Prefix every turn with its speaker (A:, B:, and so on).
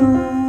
A: through